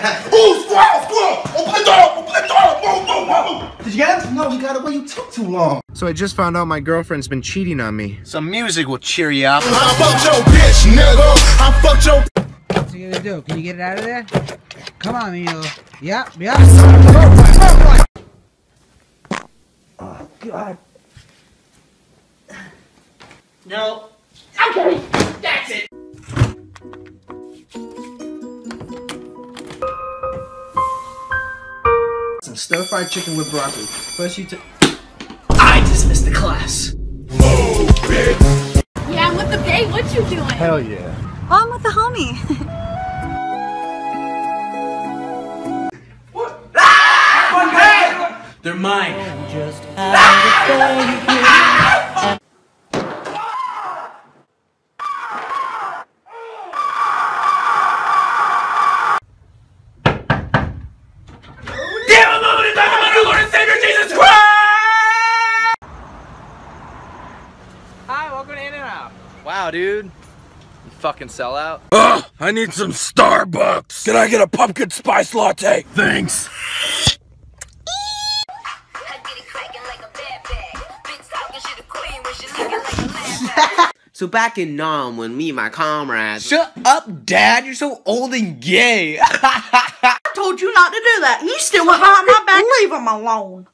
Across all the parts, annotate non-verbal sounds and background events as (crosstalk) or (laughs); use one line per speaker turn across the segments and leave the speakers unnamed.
(laughs) Ooh, squirrel, squirrel! Open the door! Open the door! Move, move, move!
Did you get it? No, he got away. You took too long.
So I just found out my girlfriend's been cheating on me.
Some music will cheer you up.
I fucked your bitch, nigga! I fucked your
What's he gonna do? Can you get it out of there? Come on, Milo. Yep, yep.
Oh, God.
No. Okay,
Some stir fried chicken with broccoli. First you take.
I dismissed the class.
Yeah, I'm with the babe. What you doing?
Hell yeah.
Oh, I'm with the homie. (laughs)
Wow, dude. You fucking sell out.
Ugh, I need some Starbucks. Can I get a pumpkin spice latte? Thanks. (laughs)
So back in Nam, when me and my comrades.
Shut up, Dad. You're so old and gay. (laughs)
I told you not to do that. You still went behind my back. Leave him alone.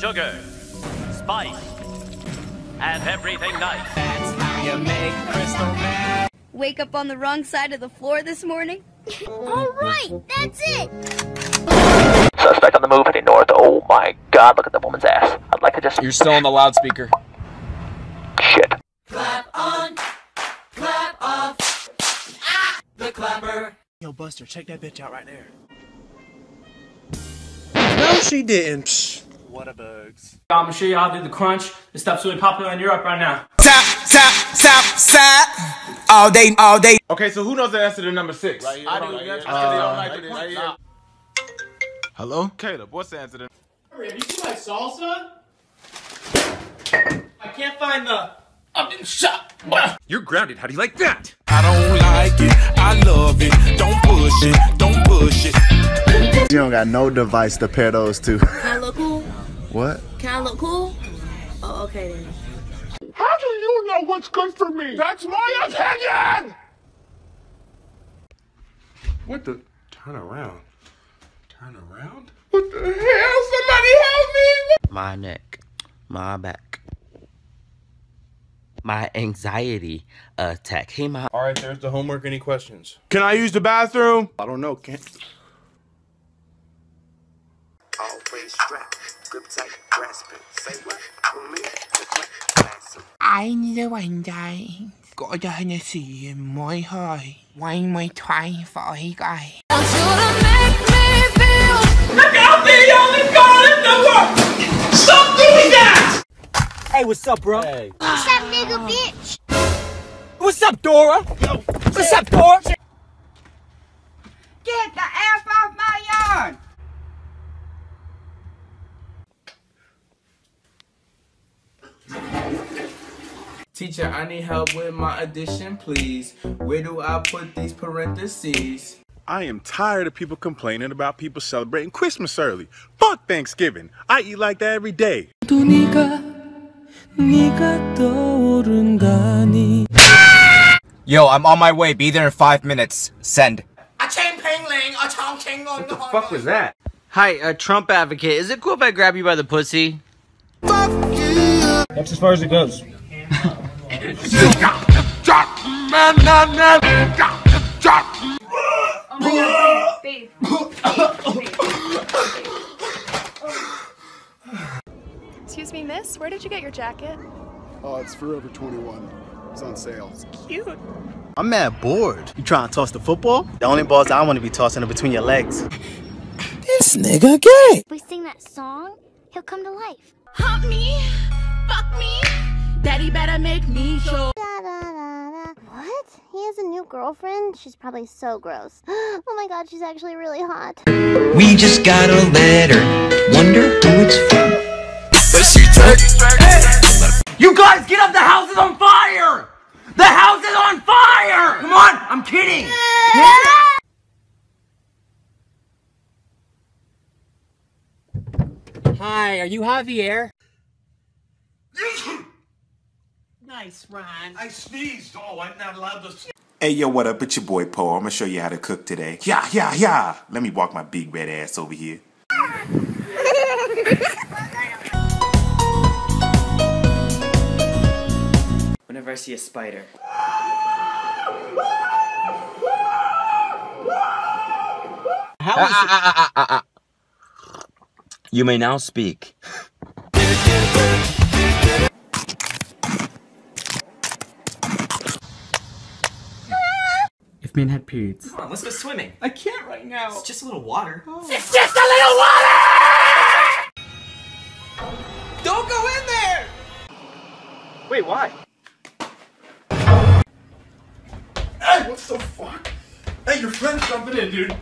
Sugar, spice, and everything nice. That's how you make crystal meth.
Wake up on the wrong side of the floor this morning? (laughs) All right, that's it.
Suspect on the move heading north. Oh my god, look at the woman's ass. I'd like to just.
You're still on the loudspeaker.
Shit. Clap on, clap off. Ah, the clapper.
Yo, Buster, check that bitch out right there.
No, she didn't. Psh.
What a bugs. I'm gonna show you how to do the crunch. This stuff's really popular in Europe right now.
Tap, tap, tap, tap. All day, all day. Okay, so who knows the answer to number six? Right here, I do. Right here. Right here. Hello? Caleb, what's the answer to
Have you seen my salsa? I can't find the. I'm been shot.
You're grounded. How do you like that?
I don't like it. I love it. Don't push it. Don't push it.
You don't got no device to pair those two. What?
Can I look cool? Oh, okay then.
How do you know what's good for me? That's my opinion! What the? Turn around. Turn around? What the hell? Somebody help me!
My neck, my back, my anxiety attack. Hey, my.
All right, there's the homework. Any questions? Can I use the bathroom?
I don't know. Can't.
Always strapped. Grip tight. Grasp it. Say what? For me.
Anh lưu anh đây Có cho hình sĩ môi hơi Quanh môi thoại phổi gai
Look out there, y'all! Let's go! Let's go! Stop doing that!
Hey, what's up, bro?
What's up, nigga, bitch?
What's up, Dora? What's up, Dora? Get the F off my yard!
Teacher, I need help with my addition, please. Where do I put these parentheses?
I am tired of people complaining about people celebrating Christmas early. Fuck Thanksgiving. I eat like that every day.
Yo, I'm on my way. Be there in five minutes. Send.
A chain ping ling, a chong ching What the
fuck was that?
Hi, a Trump advocate. Is it cool if I grab you by the pussy?
That's as far as it goes. (laughs)
Oh my babe, babe.
Excuse me, miss, where did you get your jacket?
Oh, it's Forever 21. It's on sale.
It's cute.
I'm mad bored. You trying to toss the football? The only balls I want to be tossing are between your legs.
This nigga gay.
If we sing that song, he'll come to life.
Hump me, fuck me, daddy better make me show.
What? He has a new girlfriend? She's probably so gross. (gasps) Oh my god, she's actually really hot.
We just got a letter. Wonder who it's from.
But she took
You guys, get up! The house is on fire! The house is on fire! Come on, I'm kidding!
Hi, are you Javier?
Nice, Ron. I sneezed. Oh, I'm not allowed to.
Hey yo, what up? It's your boy Paul. I'm gonna show you how to cook today. Yeah, yeah, yeah. Let me walk my big red ass over here.
Whenever I see a spider.
How is it? (laughs)
You may now speak.
Men had periods.
Come on, let's go swimming.
I can't right now.
It's just a little water. Oh.
It's just a little water!
Don't go in there! Wait, why?
Hey, what the fuck? Hey, your friend's jumping in, dude.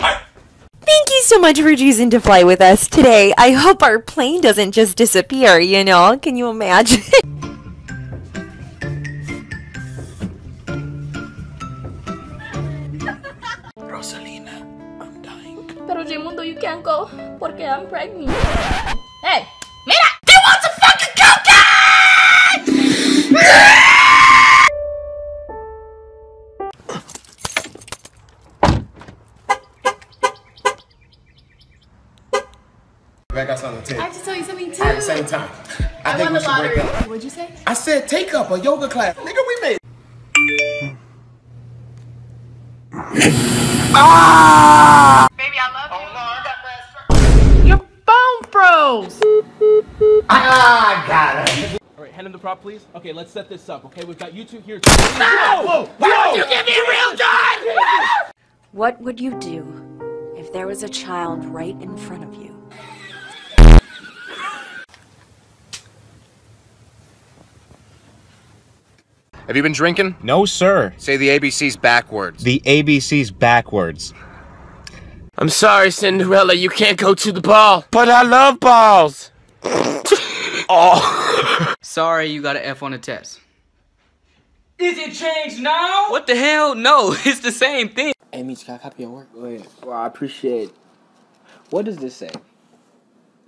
Thank you so much for choosing to fly with us today. I hope our plane doesn't just disappear, you know? Can you imagine? (laughs)
can't go porque I'm pregnant. Hey, mira! They want some fucking cocaine!
I got something to
I
tell
have to tell you something too.
All right, same time. I,
I,
think
won
we
the
should break
lottery.
up.
What'd you say?
I said take up a yoga class.
Phone.
Ah, got it.
All right, hand him the prop, please. Okay, let's set this up. Okay, we've got you two here.
No!
Whoa!
Why would you give me a real gun?
What would you do if there was a child right in front of you?
Have you been drinking? No, sir. Say the ABCs backwards. The ABCs backwards.
I'm sorry, Cinderella, you can't go to the ball. But I love balls. (laughs) oh. (laughs)
Sorry, you got an F on the test.
Is it changed now?
What the hell? No, (laughs) it's the same thing.
Hey, Meech, can I copy your work? Go ahead. Well, I appreciate What does this say?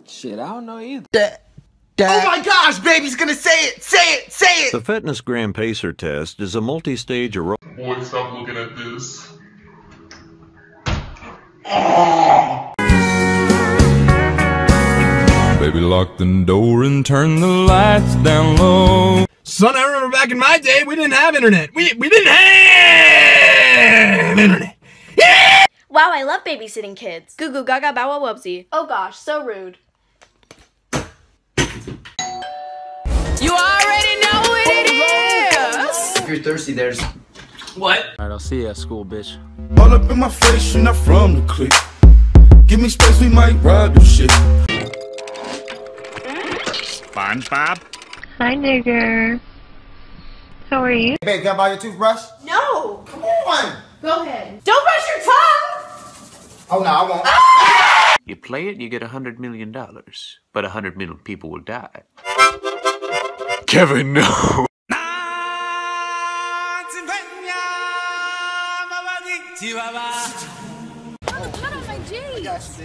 Shit, I don't know either.
Oh my gosh, baby's gonna say it! Say it! Say it!
The FitnessGram Pacer test is a multi-stage aerobic.
Boy, stop looking at this.
Baby, lock the door and turn the lights down low.
Son, I remember back in my day, we didn't have internet. We, we didn't have internet. Yeah!
Wow, I love babysitting kids. Goo goo gaga bow wow wubsy. Oh gosh, so rude.
You already know what it oh, is.
If you're thirsty, there's.
What?
Alright, I'll see you at school, bitch.
All up in my face, you're not from the clique. Give me space, we might ride this shit.
SpongeBob?
Hi, nigger. How are you?
Babe, can I buy your toothbrush?
No.
Come on.
Go ahead. Don't brush your tongue.
Oh, no, I won't. Ah!
You play it, you get a hundred million dollars, but a hundred million people will die.
Kevin, no.
Not on my jeans.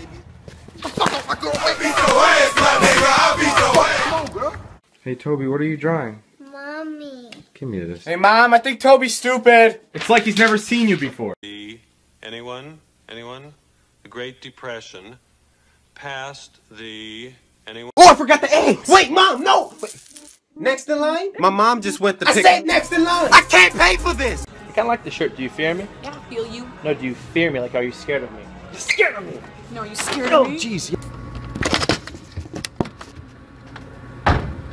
Hey Toby, what are you drawing?
Mommy.
Give me this.
Hey, Mom, I think Toby's stupid.
It's like he's never seen you before.
Anyone? Anyone? The Great Depression. Past the. Anyone?
Oh, I forgot the eggs. Wait, Mom, no. Wait. Next in line?
My mom just went to
I
pick.
said next in line. I can't pay for this.
I kind of like the shirt. Do you fear me?
Yeah, I feel you.
No, do you fear me? Like, are you scared of me?
You're scared of me.
No, are you scared
Oh,
of me?
Oh, jeez.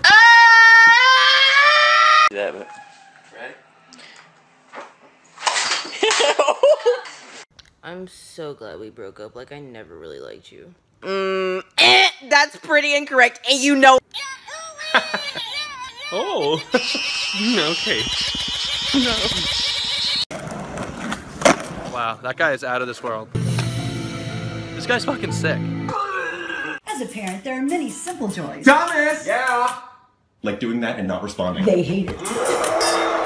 Ah!
That, but (laughs)
I'm so glad we broke up. Like, I never really liked you.
Mm, eh, that's pretty incorrect, and you know. (laughs)
Oh. (laughs) okay.
No. Wow, that guy is out of this world. This guy's fucking sick.
As a parent, there are many simple joys.
Thomas! Yeah.
Like doing that and not responding.
They hate it.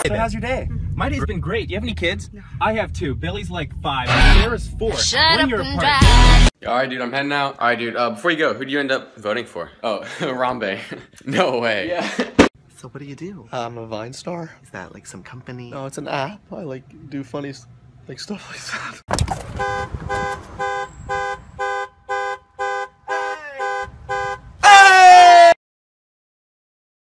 So how's your day? My day's been great. Do you have any kids? I have two. Billy's like five. Sarah's four.
Shut
when
up and
apart.
drive.
Alright, dude, I'm heading out. Alright, dude, uh, before you go, who do you end up voting for? Oh, (laughs) Harambe. (laughs) no way. Yeah.
So what do you do? I'm a Vine star. Is that like some company? No, it's an app. I like do funny, s- like stuff like that.